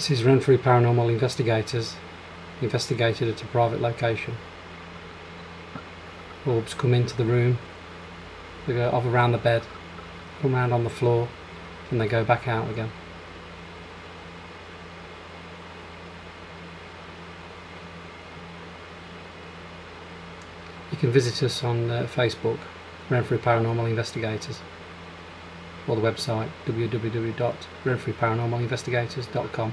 This is Renfrew Paranormal Investigators, investigated at a private location. Orbs come into the room, they go off around the bed, come round on the floor, and they go back out again. You can visit us on uh, Facebook, Renfrew Paranormal Investigators, or the website www.renfrewparanormalinvestigators.com.